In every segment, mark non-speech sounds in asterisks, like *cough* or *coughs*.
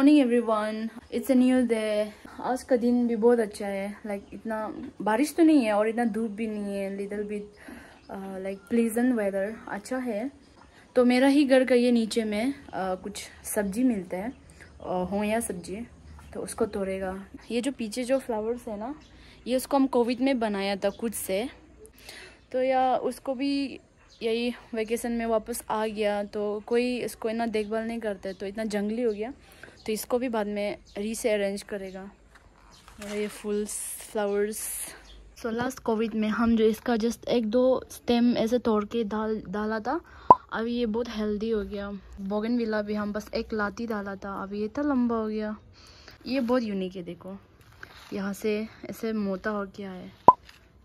Morning everyone it's a new day आज का दिन भी बहुत अच्छा है. लाइक like, इतना बारिश तो नहीं है और इतना धूप भी नहीं है. Little bit like pleasant weather अच्छा है. तो मेरा ही घर का ये नीचे में uh, कुछ सब्ज़ी मिलता है. Uh, या सब्ज़ी. तो उसको तोड़ेगा. ये जो पीछे जो फ्लावर्स है ना ये उसको हम कोविड में बनाया था खुद से. तो या उसको भी यही वेकेशन में वापस आ गया. तो कोई इसको इतना देखभाल नहीं करते तो इतना जंगली हो गया. तो इसको भी बाद में री से अरेंज करेगा ये फूल्स फ्लावर्स सो लास्ट कोविड में हम जो इसका जस्ट एक दो स्टेम ऐसे तोड़ के डाल, डाला था अभी ये बहुत हेल्दी हो गया। बोगन विला भी हम बस एक लाती डाला था अभी ये इतना लंबा हो गया। ये बहुत यूनिक है, देखो। यहाँ से ऐसे मोटा हो गया है।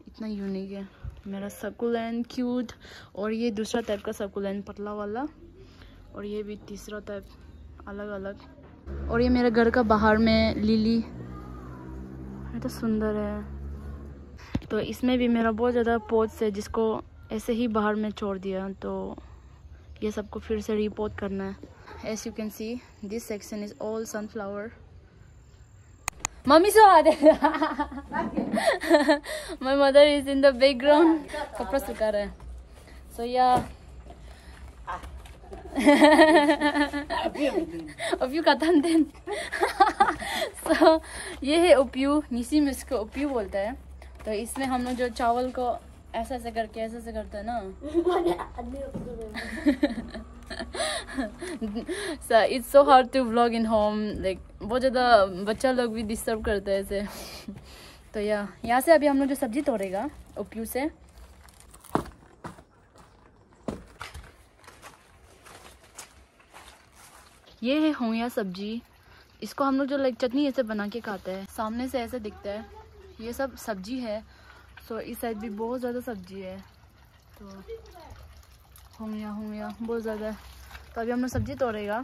इतना यूनिक है। मेरा सकुलेंट क्यूट और ये दूसरा टाइप का सकुलेंट पतला वाला, और ये भी तीसरा टाइप अलग अलग और ये मेरे घर का बाहर में लिली ये तो सुंदर है तो इसमें भी मेरा बहुत ज़्यादा पोट्स है, जिसको ऐसे ही बाहर में छोड़ दिया तो ये सबको फिर से रिपोर्ट करना है as you can see this section is all sunflower Mommy so hard. My mother is in the background कपड़ा सुखा रहा है. सो yeah. ओप्यू कथन दिन so, ये है ओप्यू निसी में इसको ओप्यू बोलता है। तो इसमें हम लोग जो चावल को ऐसा ऐसा करके ऐसा ऐसे करते हैं ना। *laughs* So, it's so hard to vlog in home, like, बहुत ज़्यादा बच्चा लोग भी डिस्टर्ब करते हैं ऐसे। *laughs* तो या, यहाँ से अभी हम लोग जो सब्ज़ी तोड़ेगा, उपयू से ये है होया सब्ज़ी। इसको हम लोग जो लाइक चटनी ऐसे बना के खाते हैं। सामने से ऐसे दिखता है। ये सब सब्ज़ी है। सो इस साइड भी बहुत ज़्यादा सब्ज़ी है। तो होंगिया होंगिया, बहुत ज़्यादा तो अभी हम लोग सब्ज़ी तोड़ेगा।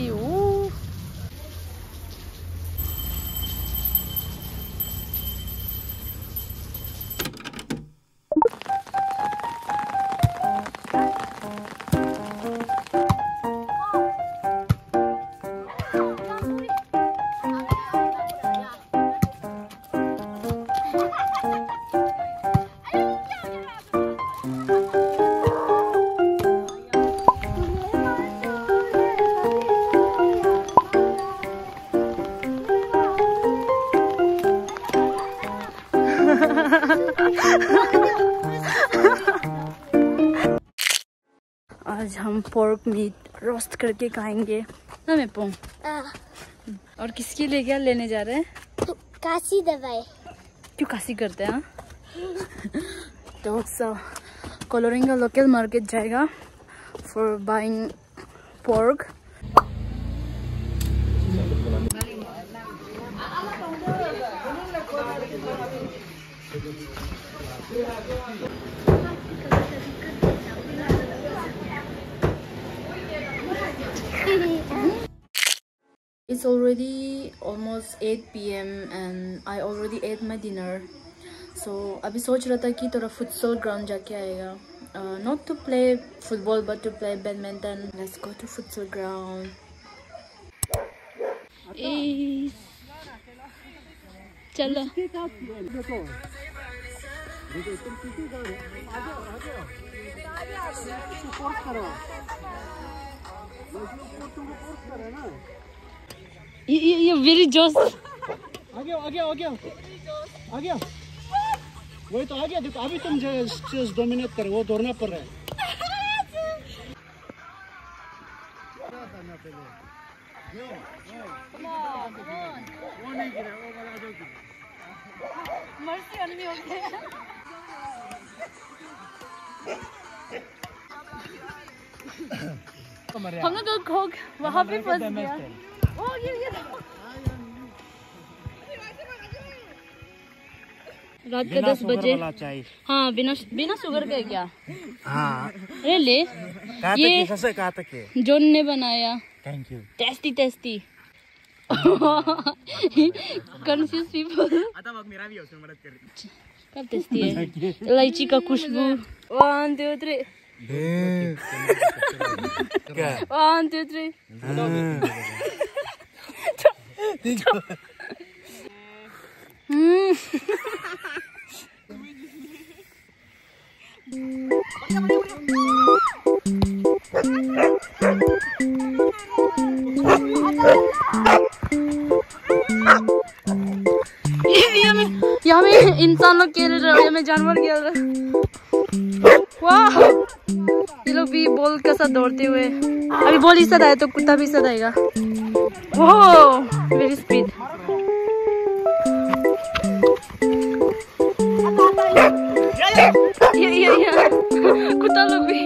आज हम पोर्क मीट रोस्ट करके खाएँगे। ना मैं पोंग और किसके लिए क्या लेने जा रहे हैं? काशी दवाई। क्यों काशी करते हैं *laughs* तो सब कोलोरिंगा लोकल मार्केट जाएगा for buying pork It's already almost 8 p.m. and I already ate my dinner. So अभी सोच रहा था कि थोड़ा फुटसॉल ग्राउंड जाके आएगा uh, not to play football but to play badminton. Let's go to futsal ground. Is चलो ये ये ये वेरी जोश। आगे आओ आगे आओ आगे आओ। आगे आओ। वही तो आ गया देखो अभी तुम जो डोमिनेट करे वो दौड़ना पड़ रहा है वो नहीं गिरा वो वाला जो गिरा मर्सी on me, okay? *coughs* हम तो खो वहाँ पे फंस गया। ओ ये ये रात के दस बजे। हाँ बिना बिना शुगर का है क्या? हाँ। अरे ले। ये- तक जोन ने बनाया। Thank you tasty tasty confuse people मेरा भी उसमें मदद कर कब टेस्टी है? इलायची का खुशबू। One two three one two three ये यहाँ में यहाँ में इंसान लोग खेल रहे हैं यहाँ में जानवर खेल रहे हैं वाह ये लोग भी बॉल के साथ दौड़ते हुए। अभी बॉल इस आए तो कुत्ता भी सद आएगा वो वेरी स्पीड ये ये ये। कुत्ता लोग भी।